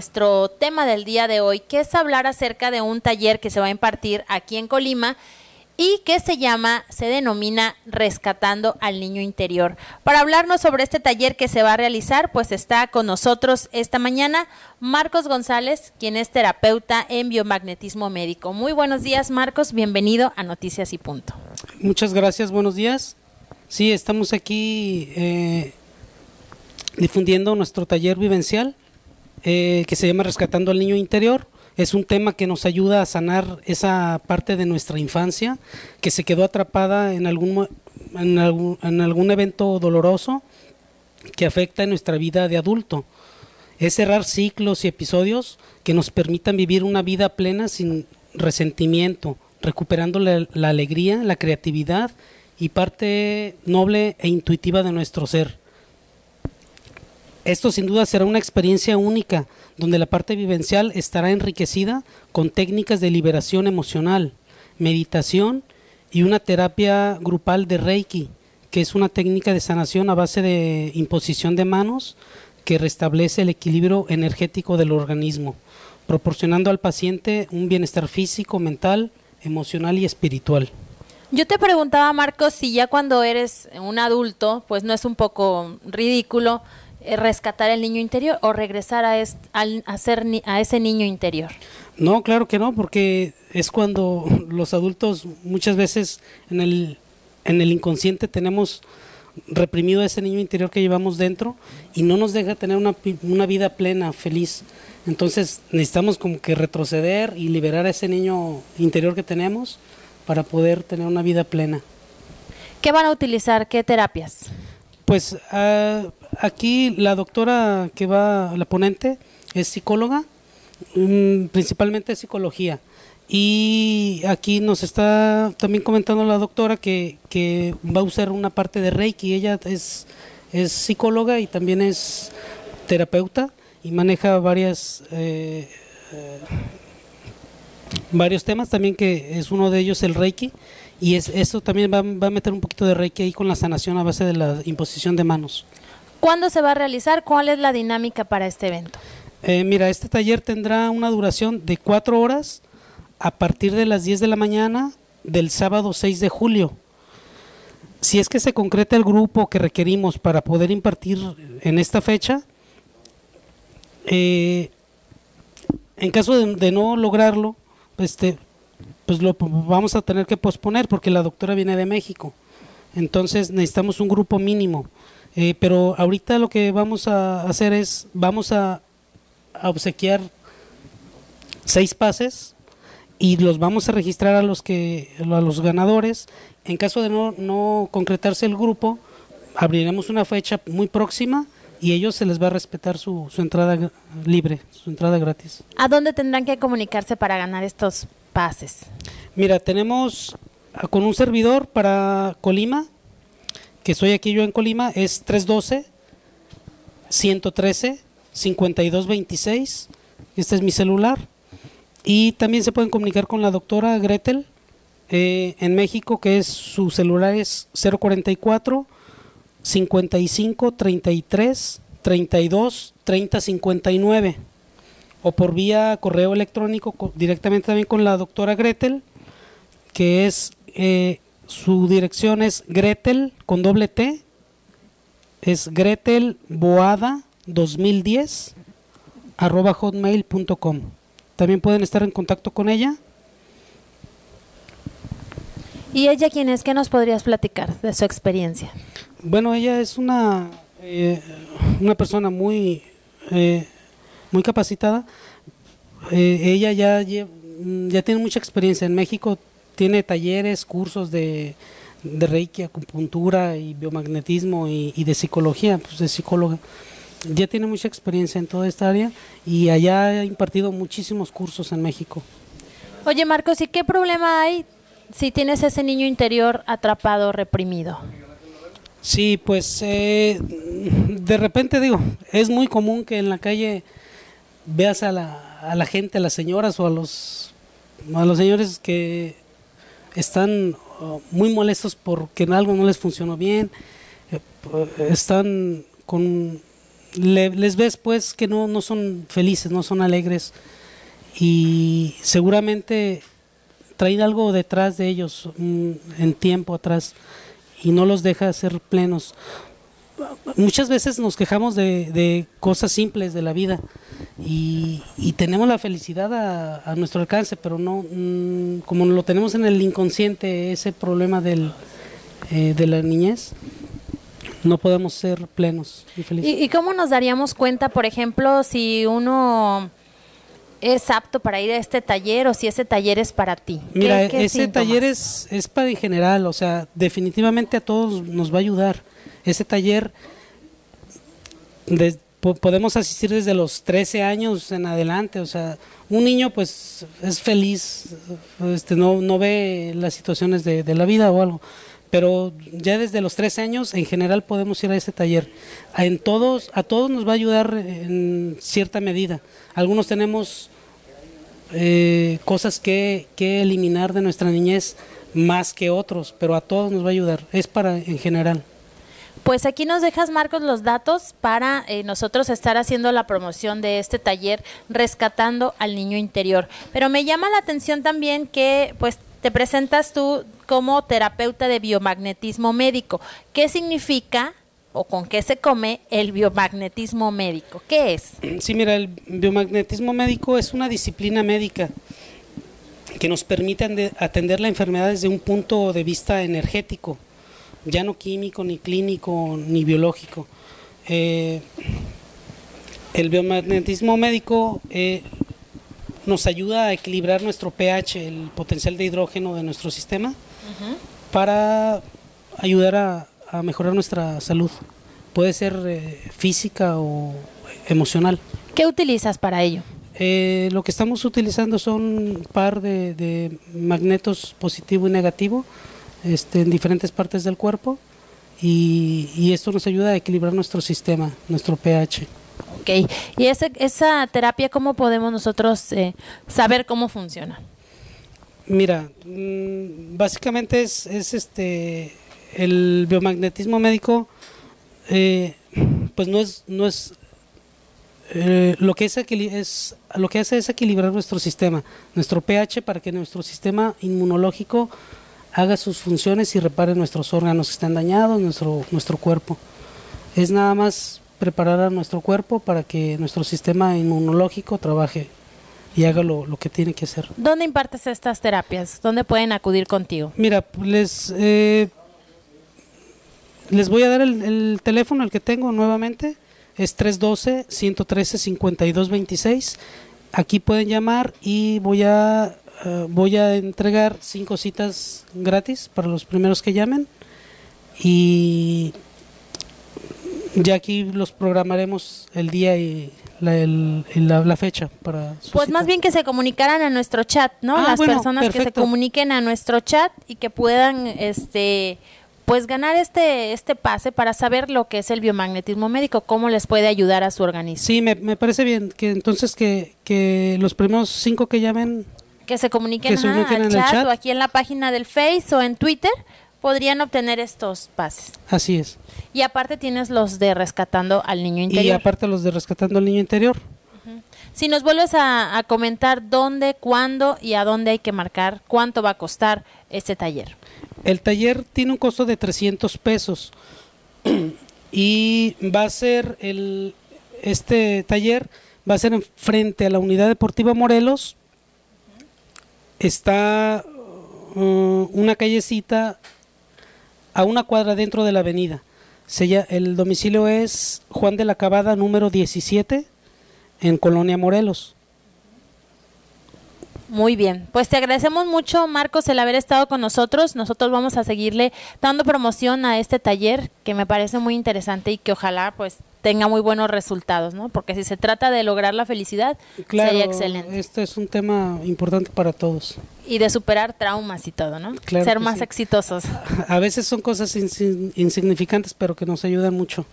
nuestro tema del día de hoy, que es hablar acerca de un taller que se va a impartir aquí en Colima y que se llama, se denomina Rescatando al Niño Interior. Para hablarnos sobre este taller que se va a realizar, pues está con nosotros esta mañana Marcos González, quien es terapeuta en biomagnetismo médico. Muy buenos días, Marcos, bienvenido a Noticias y Punto. Muchas gracias, buenos días. Sí, estamos aquí eh, difundiendo nuestro taller vivencial eh, que se llama Rescatando al Niño Interior es un tema que nos ayuda a sanar esa parte de nuestra infancia que se quedó atrapada en algún, en algún, evento doloroso que afecta en nuestra vida de adulto. Es cerrar ciclos y episodios que nos permitan vivir una vida plena sin resentimiento, recuperando la, la, alegría, la creatividad y parte noble e intuitiva de nuestro ser. Esto sin duda será una experiencia única donde la parte vivencial estará enriquecida con técnicas de liberación emocional, meditación y una terapia grupal de Reiki, que es una técnica de sanación a base de imposición de manos que restablece el equilibrio energético del organismo, proporcionando al paciente un bienestar físico, mental, emocional y espiritual. Yo te preguntaba, Marcos, si ya cuando eres un adulto, pues no es un poco ridículo rescatar el niño interior o regresar a, a, ser a ese niño interior? No, claro que no, porque es cuando los adultos muchas veces en el, en el inconsciente tenemos reprimido a ese niño interior que llevamos dentro y no nos deja tener una, una vida plena, feliz. Entonces necesitamos como que retroceder y liberar a ese niño interior que tenemos para poder tener una vida plena. ¿Qué van a utilizar? ¿Qué terapias? Pues uh, aquí la doctora que va, la ponente, es psicóloga, mm, principalmente psicología. Y aquí nos está también comentando la doctora que, va a usar una parte de Reiki. Ella es, psicóloga y también es terapeuta y maneja eh, eh, varios temas también que es uno de ellos el Reiki y es, eso también va, a meter un poquito de Reiki ahí con la sanación a base de la imposición de manos. ¿Cuándo se va a realizar? ¿Cuál es la dinámica para este evento? Eh, mira, este taller tendrá una duración de cuatro horas a partir de las 10 de la mañana del sábado 6 de julio. Si es que se concreta el grupo que requerimos para poder impartir en esta fecha, eh, en caso de, de, no lograrlo, este, pues lo vamos a tener que posponer porque la doctora viene de México. Entonces necesitamos un grupo mínimo. Eh, pero ahorita lo que vamos a hacer es, vamos a, obsequiar seis pases y los vamos a registrar a los que a los ganadores. En caso de no, no concretarse el grupo, abriremos una fecha muy próxima y ellos se les va a respetar su, su entrada libre, su entrada gratis. ¿A dónde tendrán que comunicarse para ganar estos pases? Mira, tenemos con un servidor para Colima, que soy aquí yo en Colima, es 312 113 5226. Este es mi celular. Y también se pueden comunicar con la doctora Gretel eh, en México, que es su celular es 044 55 33 32 30 59 o por vía correo electrónico directamente también con la doctora Gretel, que es, eh, su dirección es Gretel con doble T, es Gretel Boada 2010 arroba hotmail.com. También pueden estar en contacto con ella. ¿Y ella quién es? ¿Qué nos podrías platicar de su experiencia? Bueno, ella es una, eh, una persona muy eh, muy capacitada. Eh, ella ya, ya tiene mucha experiencia en México, tiene talleres, cursos de, de Reiki, acupuntura y biomagnetismo y, de psicología, pues es psicóloga. Ya tiene mucha experiencia en toda esta área y allá ha impartido muchísimos cursos en México. Oye Marcos, ¿y qué problema hay si tienes ese niño interior atrapado, reprimido? Sí, pues eh, de repente digo, es muy común que en la calle veas a la, a la gente, a las señoras o a los, a los señores que están uh, muy molestos porque en algo no les funcionó bien, eh, están con le- les ves pues que no, no son felices, no son alegres y seguramente traen algo detrás de ellos mm, en tiempo atrás y no los deja ser plenos. Muchas veces nos quejamos de, de cosas simples de la vida y, y tenemos la felicidad a, nuestro alcance, pero no, mm, como lo tenemos en el inconsciente, ese problema del, eh, de la niñez, no podemos ser plenos y felices. ¿Y, y cómo nos daríamos cuenta, por ejemplo, si uno es apto para ir a este taller o si ese taller es para ti? ¿Qué- Mira, qué ese síntomas? taller es, es para en general, o sea, definitivamente a todos nos va a ayudar. Ese taller de- po- podemos asistir desde los 13 años en adelante, o sea, un niño pues es feliz, este, no, no ve las situaciones de, de la vida o algo, pero ya desde los 13 años en general podemos ir a ese taller. En todos, a todos nos va a ayudar en cierta medida. Algunos tenemos eh, cosas que, que eliminar de nuestra niñez más que otros, pero a todos nos va a ayudar. Es para en general. Pues aquí nos dejas, Marcos, los datos para eh, nosotros estar haciendo la promoción de este taller Rescatando al Niño Interior. Pero me llama la atención también que pues te presentas tú como terapeuta de biomagnetismo médico. ¿Qué significa o con qué se come el biomagnetismo médico? ¿Qué es? Sí, mira, el biomagnetismo médico es una disciplina médica que nos permite atender la enfermedad desde un punto de vista energético, ya no químico, ni clínico, ni biológico. Eh, el biomagnetismo médico eh, nos ayuda a equilibrar nuestro pH, el potencial de hidrógeno de nuestro sistema, para ayudar a, a mejorar nuestra salud. Puede ser eh, física o emocional. ¿Qué utilizas para ello? Eh, lo que estamos utilizando son un par de, de magnetos positivo y negativo este, en diferentes partes del cuerpo y, y esto nos ayuda a equilibrar nuestro sistema, nuestro pH. ¿Y ese, esa terapia cómo podemos nosotros eh, saber cómo funciona? Mira, mm, básicamente es, es este el biomagnetismo médico, eh, pues no es no es eh, lo que es, es lo que hace es equilibrar nuestro sistema, nuestro pH para que nuestro sistema inmunológico haga sus funciones y repare nuestros órganos que están dañados, nuestro nuestro cuerpo. Es nada más preparar a nuestro cuerpo para que nuestro sistema inmunológico trabaje y haga lo, lo que tiene que hacer. ¿Dónde impartes estas terapias? ¿Dónde pueden acudir contigo? Mira, les, eh, les voy a dar el, el teléfono, el que tengo nuevamente. Es 312-113-5226. Aquí pueden llamar y voy a, eh, voy a entregar cinco citas gratis para los primeros que llamen. Y ya aquí los programaremos el día y la, el- la- la fecha para su Pues más bien que se comunicaran a nuestro chat, ¿no? Ah, Las bueno, personas que se comuniquen a nuestro chat y que puedan, este, pues ganar este, este pase para saber lo que es el biomagnetismo médico, cómo les puede ayudar a su organismo. Sí, me, me parece bien que entonces que, que los primeros cinco que llamen Que se comuniquen, Que se ajá, comuniquen al en el chat. o aquí en la página del Face o en Twitter, podrían obtener estos pases. Así es. Y aparte tienes los de rescatando al niño Y interior. aparte los de Rescatando al Niño Interior. Si nos vuelves a, a comentar dónde, cuándo y a dónde hay que marcar, cuánto va a costar este taller. El taller tiene un costo de 300 pesos y va a ser el este taller va a ser en frente a la Unidad Deportiva Morelos. Está uh, una callecita a una cuadra dentro de la avenida. El domicilio es Juan de la Cabada número 17 en Colonia Morelos. Muy bien, pues te agradecemos mucho Marcos el haber estado con nosotros. Nosotros vamos a seguirle dando promoción a este taller que me parece muy interesante y que ojalá pues tenga muy buenos resultados, ¿no? Porque si se trata de lograr la felicidad, Claro, sería excelente. este es un tema importante para todos. Y de superar traumas y todo, ¿no? Claro Ser más sí. exitosos. A veces son cosas insi- insignificantes, pero que nos ayudan mucho.